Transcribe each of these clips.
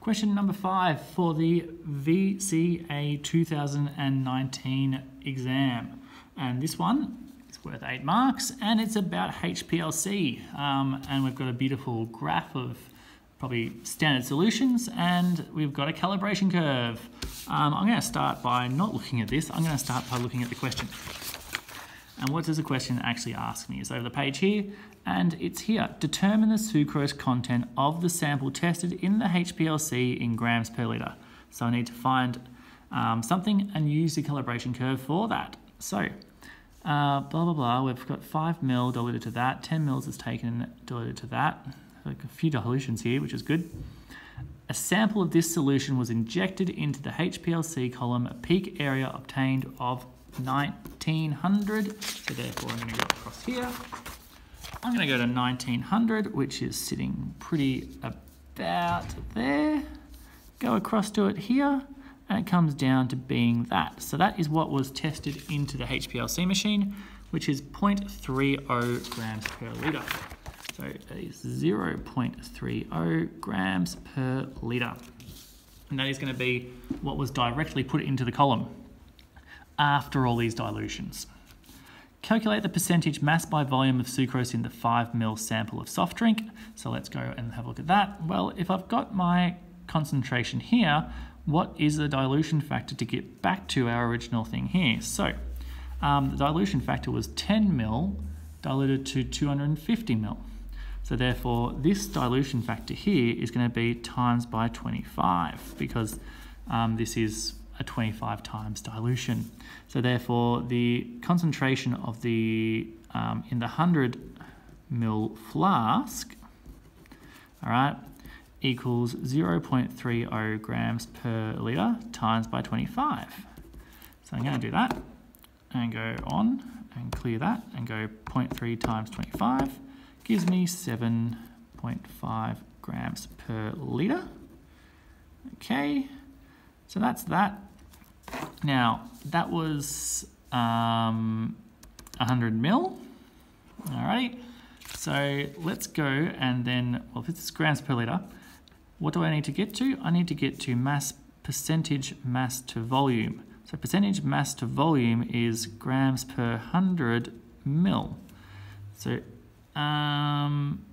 Question number five for the VCAA 2019 exam. And this one is worth eight marks and it's about HPLC. Um, and we've got a beautiful graph of probably standard solutions and we've got a calibration curve. Um, I'm going to start by not looking at this, I'm going to start by looking at the question. And what does the question actually ask me? It's over the page here, and it's here. Determine the sucrose content of the sample tested in the HPLC in grams per litre. So I need to find um, something and use the calibration curve for that. So, uh, blah, blah, blah, we've got 5 mil diluted to that, 10 mils is taken diluted to that. Like a few dilutions here, which is good. A sample of this solution was injected into the HPLC column, a peak area obtained of 1900. So therefore I'm going to go across here. I'm going to go to 1900, which is sitting pretty about there. Go across to it here, and it comes down to being that. So that is what was tested into the HPLC machine, which is 0.30 grams per litre. So that is 0.30 grams per litre. And that is going to be what was directly put into the column after all these dilutions. Calculate the percentage mass by volume of sucrose in the 5 ml sample of soft drink. So let's go and have a look at that. Well, if I've got my concentration here, what is the dilution factor to get back to our original thing here? So um, the dilution factor was 10 ml diluted to 250 ml. So therefore, this dilution factor here is going to be times by 25 because um, this is a 25 times dilution. So therefore, the concentration of the um, in the 100 mil flask, all right, equals 0.30 grams per litre times by 25. So I'm going to do that and go on and clear that and go 0.3 times 25 gives me 7.5 grams per litre. Okay, so that's that. Now, that was um, 100 mil. All right. So let's go and then, well, if it's grams per litre, what do I need to get to? I need to get to mass percentage mass to volume. So percentage mass to volume is grams per 100 mil. So, um,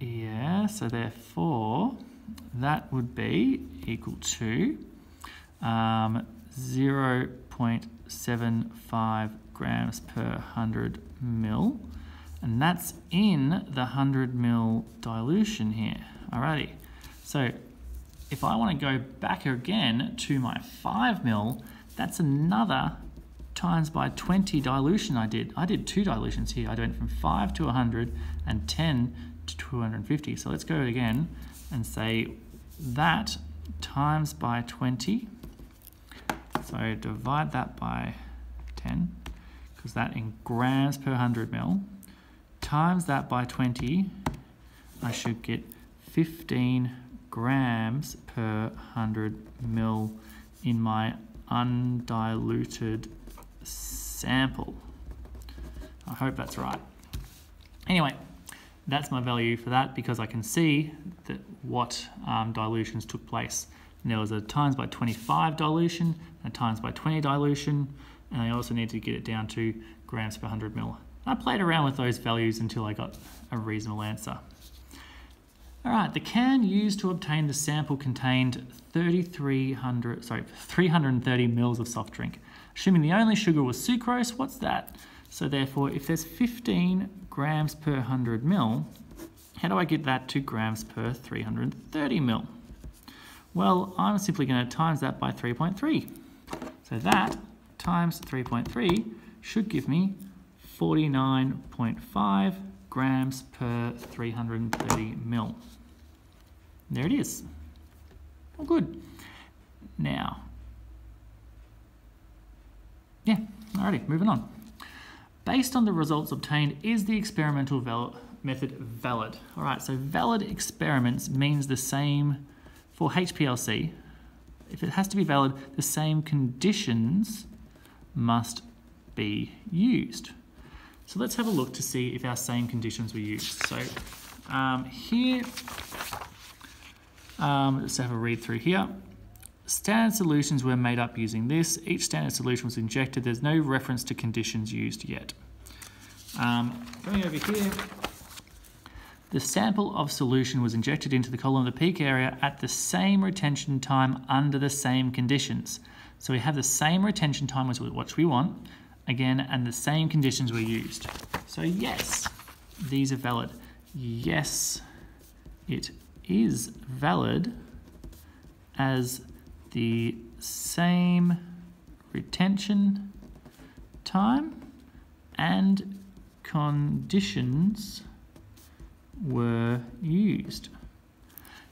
yeah, so therefore, that would be equal to um, 0.75 grams per 100 mil. And that's in the 100 mil dilution here. Alrighty. So if I want to go back again to my 5 mil, that's another times by 20 dilution I did. I did two dilutions here. I went from 5 to 100 and 10 to 250. So let's go again and say that times by 20. So divide that by 10, because that in grams per 100 mil, times that by 20, I should get 15 grams per 100 mil in my undiluted sample. I hope that's right. Anyway, that's my value for that because I can see that what um, dilutions took place. And there was a times by 25 dilution and a times by 20 dilution, and I also need to get it down to grams per 100 mil. I played around with those values until I got a reasonable answer. All right, the can used to obtain the sample contained 3,300, sorry, 330 mils of soft drink. Assuming the only sugar was sucrose, what's that? So therefore, if there's 15 grams per 100 mil, how do I get that to grams per 330 mil? Well, I'm simply going to times that by 3.3. So that times 3.3 should give me 49.5 grams per 330 mil. There it is. Oh, good. Now, yeah, alrighty, moving on. Based on the results obtained, is the experimental val method valid? All right, so valid experiments means the same for HPLC. If it has to be valid, the same conditions must be used. So let's have a look to see if our same conditions were used. So um, here Um, let's have a read through here. Standard solutions were made up using this. Each standard solution was injected. There's no reference to conditions used yet. Um, going over here, the sample of solution was injected into the column of the peak area at the same retention time under the same conditions. So we have the same retention time as what we want, again, and the same conditions were used. So yes, these are valid. Yes, it is valid as the same retention time and conditions were used.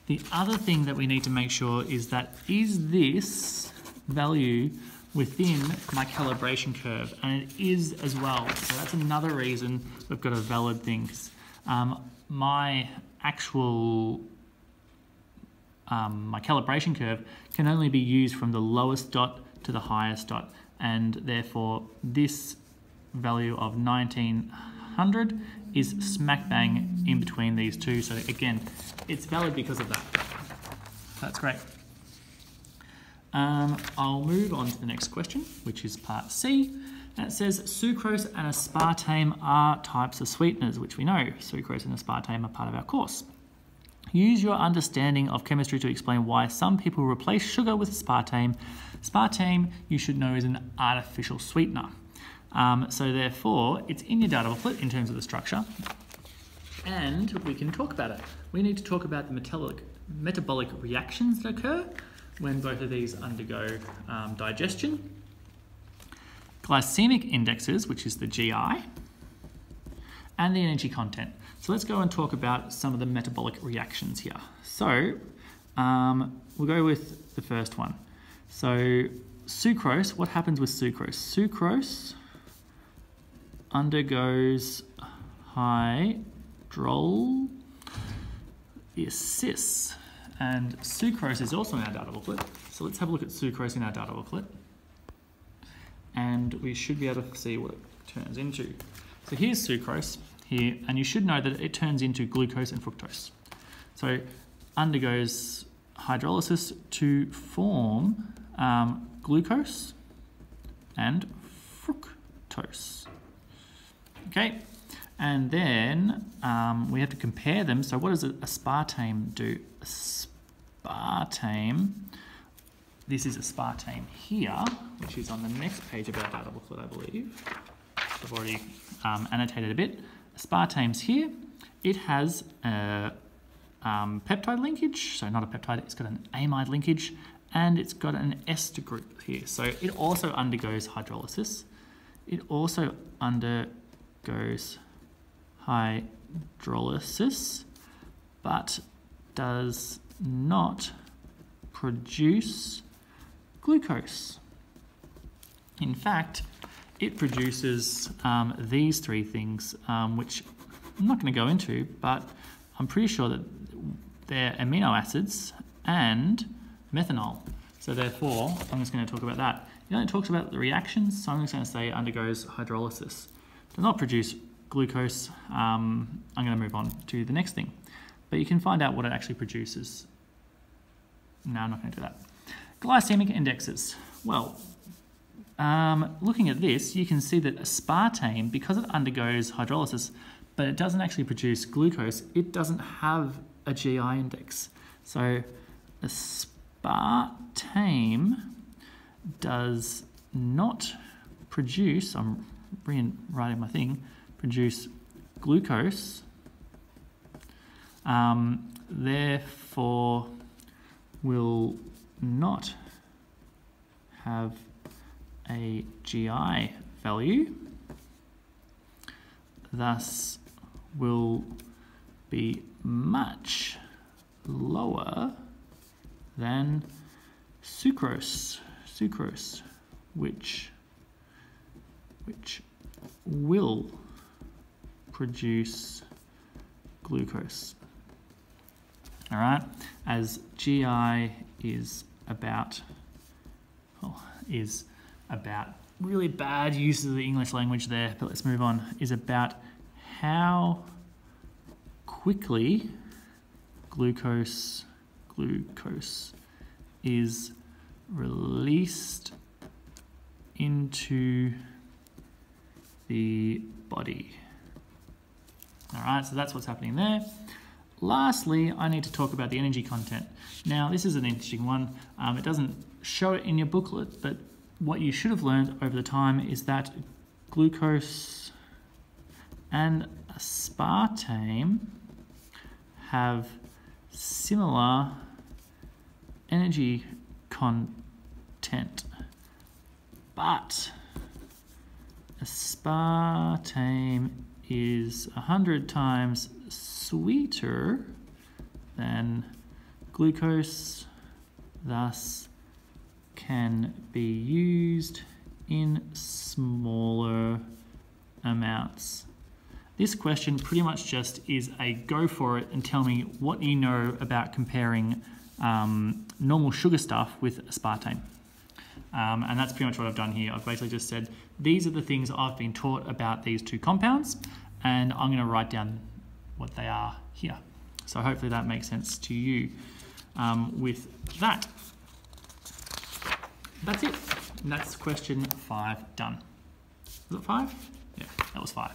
The other thing that we need to make sure is that is this value within my calibration curve? And it is as well. So that's another reason we've got a valid thing um, my actual um, my calibration curve can only be used from the lowest dot to the highest dot. And therefore this value of 1900 is smack bang in between these two. So again it's valid because of that. That's great. Um, I'll move on to the next question which is part C. It says sucrose and aspartame are types of sweeteners which we know sucrose and aspartame are part of our course. Use your understanding of chemistry to explain why some people replace sugar with aspartame. Aspartame, you should know, is an artificial sweetener. Um, so therefore, it's in your data booklet in terms of the structure, and we can talk about it. We need to talk about the metabolic, metabolic reactions that occur when both of these undergo um, digestion. Glycemic indexes, which is the GI, and the energy content. So let's go and talk about some of the metabolic reactions here. So um, we'll go with the first one. So sucrose, what happens with sucrose? Sucrose undergoes hydrolysis. And sucrose is also in our data booklet. So let's have a look at sucrose in our data booklet. And we should be able to see what it turns into. So here's sucrose here, and you should know that it turns into glucose and fructose. So undergoes hydrolysis to form um, glucose and fructose. Okay, and then um, we have to compare them. So what does a aspartame do? Aspartame, this is a aspartame here, which is on the next page of our data booklet, I believe. I've already um, annotated a bit. Aspartame's here. It has a um, peptide linkage, so not a peptide, it's got an amide linkage, and it's got an ester group here. So it also undergoes hydrolysis. It also undergoes hydrolysis, but does not produce glucose. In fact, it produces um, these three things, um, which I'm not going to go into, but I'm pretty sure that they're amino acids and methanol. So therefore, I'm just going to talk about that. It only talks about the reactions, so I'm just going to say undergoes hydrolysis. Not produce glucose. Um, I'm going to move on to the next thing. But you can find out what it actually produces. No, I'm not going to do that. Glycemic indexes. Well, um, looking at this, you can see that aspartame, because it undergoes hydrolysis, but it doesn't actually produce glucose, it doesn't have a GI index. So aspartame does not produce, I'm rewriting my thing, produce glucose, um, therefore will not have a GI value, thus will be much lower than sucrose, sucrose, which, which will produce glucose. All right, as GI is about, well, is about really bad use of the English language there, but let's move on, is about how quickly glucose glucose is released into the body. All right, so that's what's happening there. Lastly, I need to talk about the energy content. Now, this is an interesting one. Um, it doesn't show it in your booklet, but what you should have learned over the time is that glucose and aspartame have similar energy content, but aspartame is 100 times sweeter than glucose, thus can be used in smaller amounts. This question pretty much just is a go for it and tell me what you know about comparing um, normal sugar stuff with aspartame. Um, and that's pretty much what I've done here. I've basically just said, these are the things I've been taught about these two compounds, and I'm gonna write down what they are here. So hopefully that makes sense to you um, with that. That's it. And that's question five done. Was it five? Yeah, that was five.